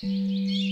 Música